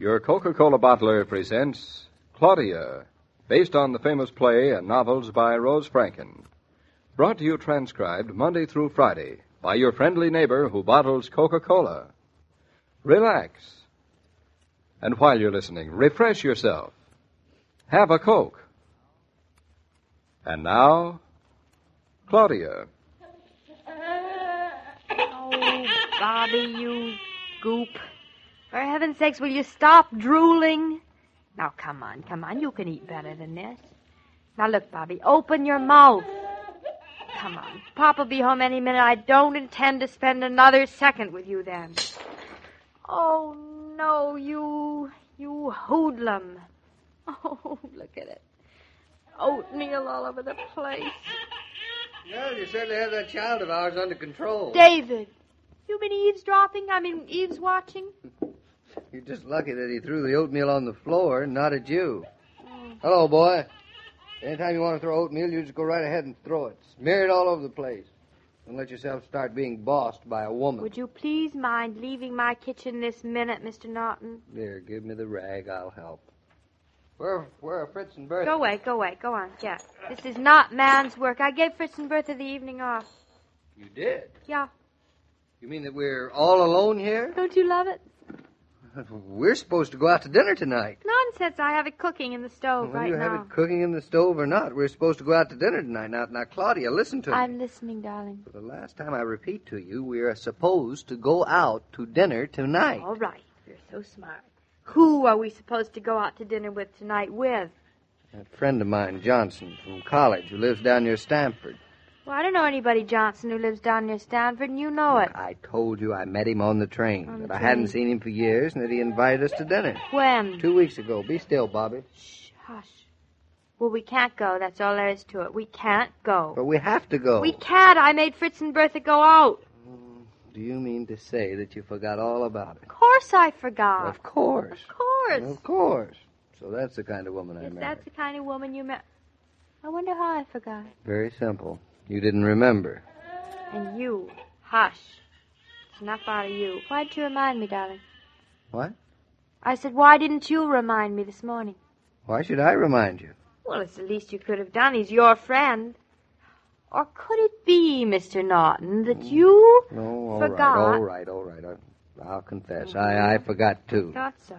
Your Coca Cola bottler presents Claudia, based on the famous play and novels by Rose Franken. Brought to you transcribed Monday through Friday by your friendly neighbor who bottles Coca Cola. Relax. And while you're listening, refresh yourself. Have a Coke. And now, Claudia. Oh, Bobby, you goop. For heaven's sakes, will you stop drooling? Now, come on, come on. You can eat better than this. Now, look, Bobby, open your mouth. Come on. Papa'll be home any minute. I don't intend to spend another second with you then. Oh, no, you, you hoodlum. Oh, look at it. Oatmeal all over the place. Well, you certainly have that child of ours under control. David, you been eavesdropping? I mean, eaves watching? You're just lucky that he threw the oatmeal on the floor and not at you. Hello, boy. Anytime you want to throw oatmeal, you just go right ahead and throw it. Smear it all over the place. Don't let yourself start being bossed by a woman. Would you please mind leaving my kitchen this minute, Mr. Norton? There, give me the rag. I'll help. Where, where are Fritz and Bertha? Go away, go away, go on, Jack. This is not man's work. I gave Fritz and Bertha the evening off. You did? Yeah. You mean that we're all alone here? Don't you love it? We're supposed to go out to dinner tonight. Nonsense. I have it cooking in the stove Whether right you now. have it cooking in the stove or not, we're supposed to go out to dinner tonight. Now, now, Claudia, listen to me. I'm listening, darling. For the last time I repeat to you, we are supposed to go out to dinner tonight. All right. You're so smart. Who are we supposed to go out to dinner with tonight with? That friend of mine, Johnson, from college, who lives down near Stamford. Well, I don't know anybody Johnson who lives down near Stamford, and you know it. I told you I met him on the train, On the that I hadn't seen him for years, and that he invited us to dinner. When? Two weeks ago. Be still, Bobby. Shh, hush. Well, we can't go. That's all there is to it. We can't go. But we have to go. We can't. I made Fritz and Bertha go out. Mm, do you mean to say that you forgot all about it? Of course I forgot. Of course. Of course. Of course. So that's the kind of woman I married. that's the kind of woman you met. I wonder how I forgot. Very simple. You didn't remember. And you, hush. It's enough out of you. Why'd you remind me, darling? What? I said, why didn't you remind me this morning? Why should I remind you? Well, it's the least you could have done. He's your friend. Or could it be, Mr. Norton, that mm. you No, all right, Forgot. all right, all right. I, I'll confess. I, I forgot too. thought so?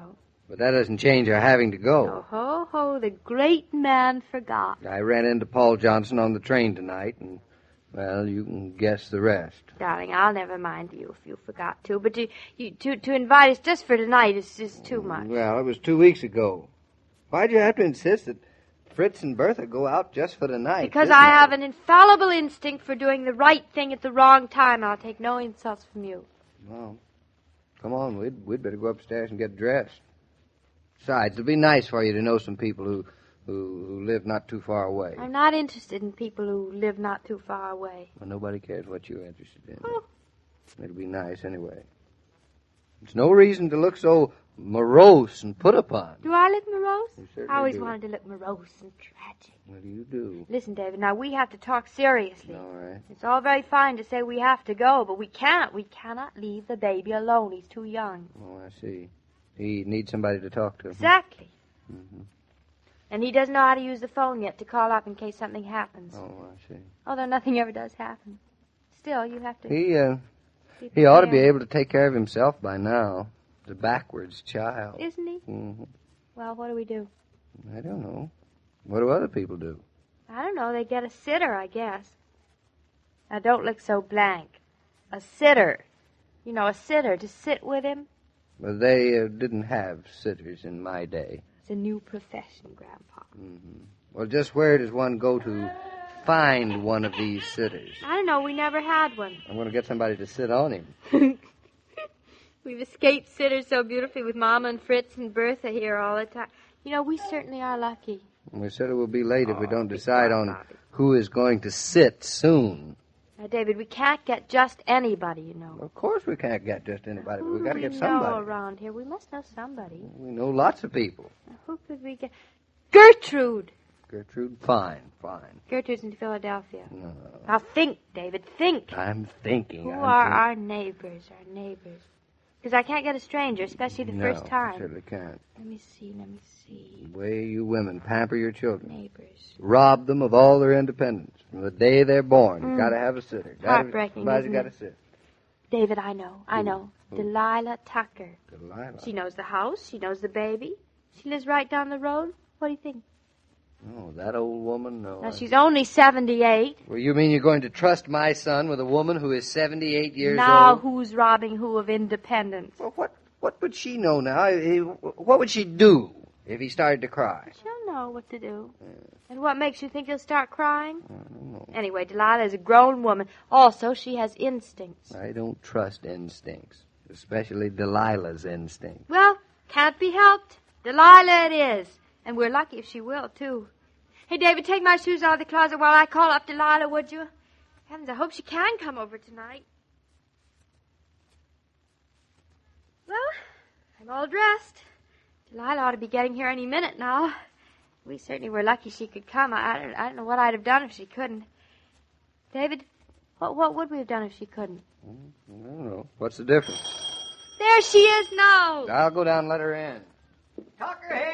But that doesn't change our having to go. Oh, ho, ho, the great man forgot. I ran into Paul Johnson on the train tonight, and, well, you can guess the rest. Darling, I'll never mind you if you forgot to, but to, you, to, to invite us just for tonight is just too much. Well, it was two weeks ago. Why'd you have to insist that Fritz and Bertha go out just for the night? Because I night? have an infallible instinct for doing the right thing at the wrong time. I'll take no insults from you. Well, come on, we'd, we'd better go upstairs and get dressed. Besides, it'll be nice for you to know some people who, who, who live not too far away. I'm not interested in people who live not too far away. Well, nobody cares what you're interested in. Oh. It'll be nice anyway. There's no reason to look so morose and put upon. Do I look morose? I always do. wanted to look morose and tragic. What do you do? Listen, David, now we have to talk seriously. All right. It's all very fine to say we have to go, but we can't. We cannot leave the baby alone. He's too young. Oh, I see. He needs somebody to talk to. Exactly. Mhm. And he doesn't know how to use the phone yet to call up in case something happens. Oh, I see. Although nothing ever does happen. Still, you have to. He uh, he ought to be able to take care of himself by now. The backwards child. Isn't he? hmm Well, what do we do? I don't know. What do other people do? I don't know. They get a sitter, I guess. Now, don't look so blank. A sitter. You know, a sitter to sit with him. Well, they uh, didn't have sitters in my day. It's a new profession, Grandpa. hmm Well, just where does one go to find one of these sitters? I don't know. We never had one. I'm going to get somebody to sit on him. We've escaped sitters so beautifully with Mama and Fritz and Bertha here all the time. You know, we certainly are lucky. We said it will be late if we Oh, don't decide on who is going to sit soon. Now, David, we can't get just anybody, you know. Of course, we can't get just anybody, but Who we got to oh, do get somebody. know around here? We must know somebody. We know lots of people. Now, who could we get? Gertrude. Gertrude, fine, fine. Gertrude's in Philadelphia. No, Now think, David, think. I'm thinking. Who I'm are our neighbors? Our neighbors. Because I can't get a stranger, especially the no, first time. certainly can't. Let me see, let me see. The way you women pamper your children. Neighbors. Rob them of all their independence. From the day they're born, you Mm. gotta have a sitter. Gotta, Heartbreaking, Somebody's isn't gotta it? sit. David, I know, I Who? know. Who? Delilah Tucker. Delilah. She knows the house. She knows the baby. She lives right down the road. What do you think? Oh, that old woman? No. Now, I- she's only 78. Well, you mean you're going to trust my son with a woman who is 78 years now, old? who's robbing who of independence? Well, what what would she know now? What would she do if he started to cry? She'll know what to do. And what makes you think he'll start crying? I don't know. Anyway, Delilah is a grown woman. Also, she has instincts. I don't trust instincts, especially Delilah's instincts. Well, can't be helped. Delilah it is. And we're lucky if she will, too. Hey, David, take my shoes out of the closet while I call up Delilah, would you? Heavens, I hope she can come over tonight. Well, I'm all dressed. Delilah ought to be getting here any minute now. We certainly were lucky she could come. I, I, don't, I don't know what I'd have done if she couldn't. David, what, what would we have done if she couldn't? Hmm, I don't know. What's the difference? There she is now. I'll go down and let her in. Tucker here. My,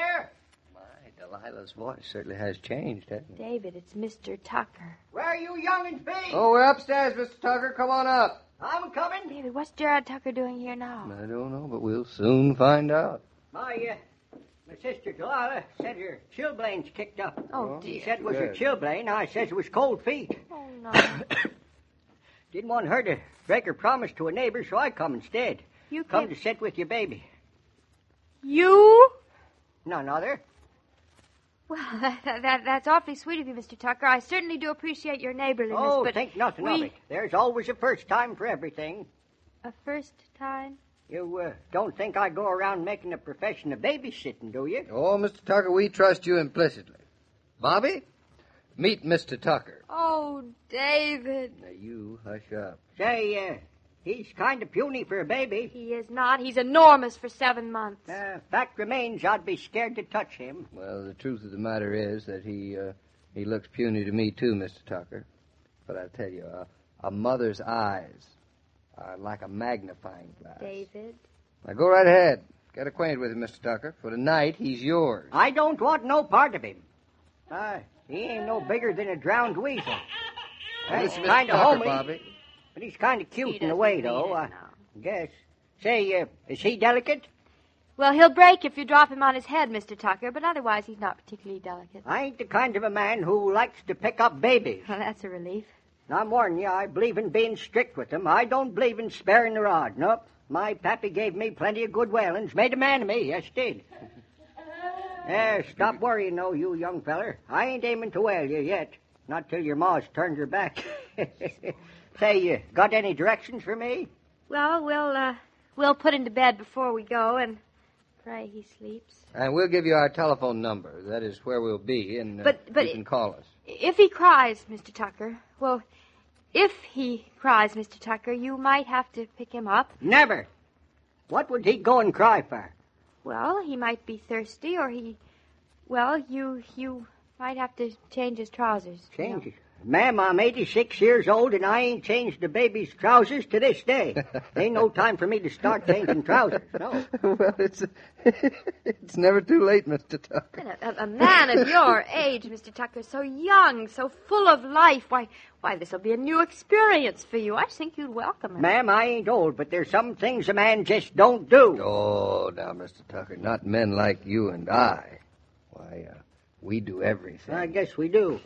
Delilah's voice certainly has changed, hasn't it? David, it's Mr. Tucker. Where are you young and be? Oh, we're upstairs, Mr. Tucker. Come on up. I'm coming. David, what's Jared Tucker doing here now? I don't know, but we'll soon find out. My, uh, my sister Delilah said her chilblains kicked up. Oh, She dear. said it was her Good. chilblain. I says it was cold feet. Oh, no. Didn't want her to break her promise to a neighbor, so I come instead. You Come came... to sit with your baby. You? None other. Well, that, that, that's awfully sweet of you, Mr. Tucker. I certainly do appreciate your neighborliness, Oh, but think nothing we... of it. There's always a first time for everything. A first time? You uh, don't think I go around making a profession of babysitting, do you? Oh, Mr. Tucker, we trust you implicitly. Bobby, meet Mr. Tucker. Oh, David. Now, you hush up. Say, uh, he's kind of puny for a baby. He is not. He's enormous for seven months. Uh, fact remains, I'd be scared to touch him. Well, the truth of the matter is that he uh, he looks puny to me too, Mr. Tucker. But I tell you, uh, a mother's eyes are like a magnifying glass. David. Now go right ahead. Get acquainted with him, Mr. Tucker. For tonight, he's yours. I don't want no part of him. Uh, he ain't no bigger than a drowned weasel. Now, He's this is Mr. kind of Tucker, homey, Bobby. But he's kind of cute in a way, though. I guess. Say, uh, is he delicate? Well, he'll break if you drop him on his head, Mr. Tucker, but otherwise he's not particularly delicate. I ain't the kind of a man who likes to pick up babies. Well, that's a relief. And I'm warning you, I believe in being strict with them. I don't believe in sparing the rod. Nope. My pappy gave me plenty of good whalings. Made a man of me. Yes, did. There, stop worrying, though, you young feller. I ain't aiming to whale you yet. Not till your ma's turned her back. Say, you got any directions for me? Well, we'll, uh, we'll put him to bed before we go, and pray he sleeps. And we'll give you our telephone number. That is where we'll be, and uh, But- but you can call us. If he cries, Mr. Tucker, well, if he cries, Mr. Tucker, you might have to pick him up. Never. What would he go and cry for? Well, he might be thirsty, or he, well, you, you might have to change his trousers. you know. Change it. Ma'am, I'm 86 years old and I ain't changed the baby's trousers to this day. ain't no time for me to start changing trousers. No. well, it's it's never too late, Mr. Tucker. A, a- a man of your age, Mr. Tucker, so young, so full of life. Why, why, this will be a new experience for you. I think you'd welcome it. Ma'am, I ain't old, but there's some things a man just don't do. Oh, now, Mr. Tucker, not men like you and I. Why, uh, we do everything. I guess we do.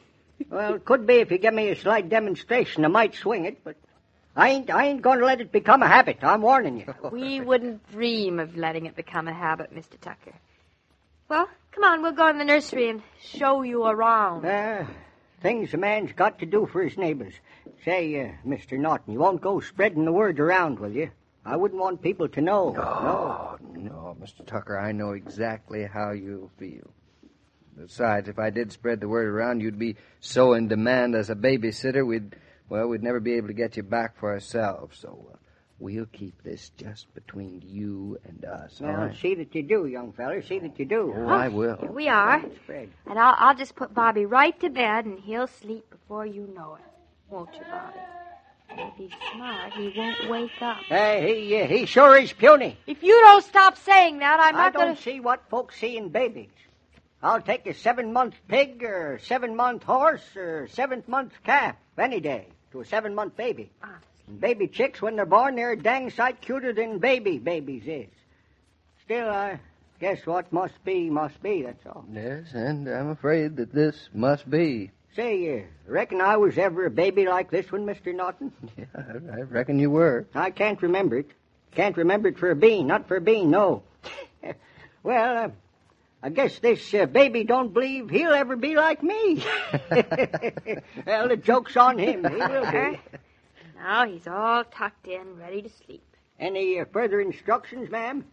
Well, it could be if you give me a slight demonstration, I might swing it, but I ain't I ain't going to let it become a habit. I'm warning you. We wouldn't dream of letting it become a habit, Mr. Tucker. Well, come on, we'll go in the nursery and show you around. Uh, things a man's got to do for his neighbors. Say, uh, Mr. Norton, you won't go spreading the word around, will you? I wouldn't want people to know. No. Oh, no, Mr. Tucker, I know exactly how you feel. Besides, if I did spread the word around, you'd be so in demand as a babysitter, we'd, well, we'd never be able to get you back for ourselves. So, uh, we'll keep this just between you and us, all Well, right? see that you do, young feller. See that you do. Oh, I Here will. we are. Spread. And I'll, I'll just put Bobby right to bed, and he'll sleep before you know it. Won't you, Bobby? If he's smart, he won't wake up. Hey, he, uh, he sure is puny. If you don't stop saying that, I'm I not don't going to. see what folks see in babies. I'll take a seven-month pig or seven-month horse or seventh-month calf any day to a seven-month baby. And baby chicks, when they're born, they're a dang sight cuter than baby babies is. Still, I guess what must be, must be, that's all. Yes, and I'm afraid that this must be. Say, uh, reckon I was ever a baby like this one, Mr. Norton? Yeah, I I reckon you were. I can't remember it. Can't remember it for a bean, not for a bean, no. well, uh, I guess this uh, baby don't believe he'll ever be like me. well, the joke's on him. He will be. Now he's all tucked in, ready to sleep. Any uh, further instructions, ma'am?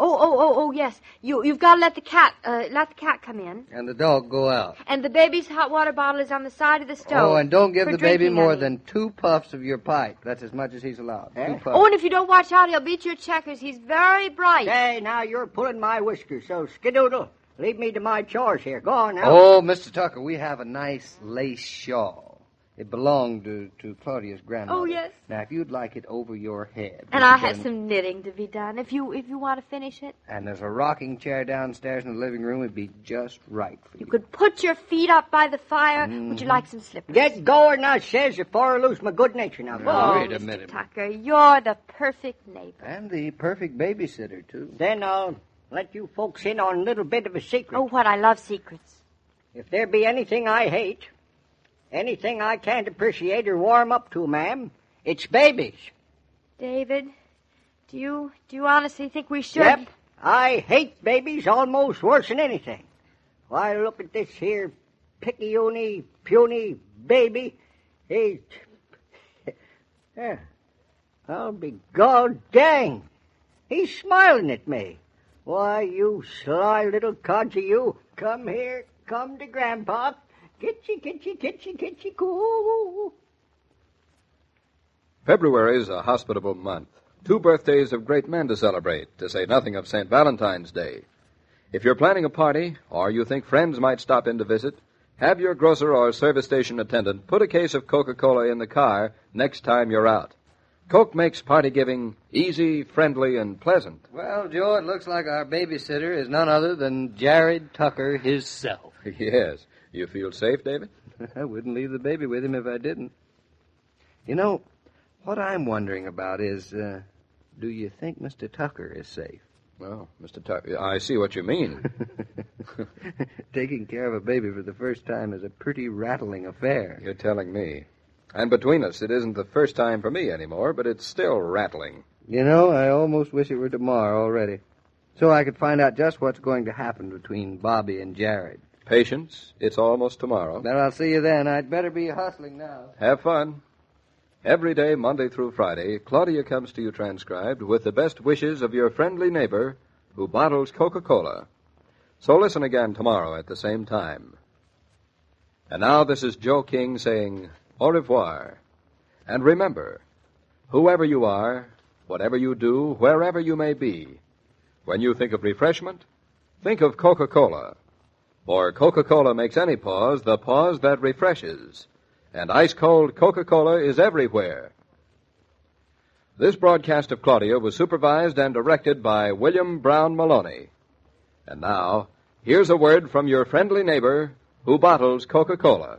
Oh, oh, oh, oh, yes. You, you've got to let the cat, uh, let the cat come in. And the dog go out. And the baby's hot water bottle is on the side of the stove. Oh, and don't give the baby more honey. than two puffs of your pipe. That's as much as he's allowed. Eh? Two puffs. Oh, and if you don't watch out, he'll beat your checkers. He's very bright. Hey, now you're pulling my whiskers, so skidoodle. Leave me to my chores here. Go on now. Oh, Mr. Tucker, we have a nice lace shawl. It belonged to, to Claudia's grandmother. Oh, yes. Now, if you'd like it over your head. And I have some knitting to be done. If you if you want to finish it, And there's a rocking chair downstairs in the living room. It'd be just right for you. you could put your feet up by the fire. Would you mm-hmm. like some slippers? Get going, now, says, before I lose my good nature now. Go Oh. Wait a Mr. minute. Tucker, you're the perfect neighbor. And the perfect babysitter, too. Then I'll let you folks in on a little bit of a secret. Oh, what I love secrets. If there be anything I hate, anything I can't appreciate or warm up to, ma'am, it's babies. David, do you do you honestly think we should? Yep. I hate babies almost worse than anything. Why, look at this here picayune, puny baby. He. Yeah. I'll be god dang. He's smiling at me. Why, you sly little codger, you. Come here, come to Grandpa. Kitchy, kitchy, kitchy, kitchy, coo. February is a hospitable month. Two birthdays of great men to celebrate, to say nothing of St. Valentine's Day. If you're planning a party, or you think friends might stop in to visit, have your grocer or service station attendant put a case of Coca Cola in the car next time you're out. Coke makes party giving easy, friendly, and pleasant. Well, Joe, it looks like our babysitter is none other than Jared Tucker himself. yes. You feel safe, David? I wouldn't leave the baby with him if I didn't. You know, what I'm wondering about is, uh, do you think Mr. Tucker is safe? Well, Mr. Tucker, I see what you mean. Taking care of a baby for the first time is a pretty rattling affair. You're telling me. And between us, it isn't the first time for me anymore, but it's still rattling. You know, I almost wish it were tomorrow already. So I could find out just what's going to happen between Bobby and Jared. Patience, it's almost tomorrow. Then I'll see you then. I'd better be hustling now. Have fun. Every day, Monday through Friday, Claudia comes to you transcribed with the best wishes of your friendly neighbor who bottles Coca Cola. So listen again tomorrow at the same time. And now, this is Joe King saying au revoir. And remember, whoever you are, whatever you do, wherever you may be, when you think of refreshment, think of Coca Cola. For Coca Cola makes any pause the pause that refreshes and ice cold Coca Cola is everywhere. This broadcast of Claudia was supervised and directed by William Brown Meloney. And now, here's a word from your friendly neighbor who bottles Coca Cola.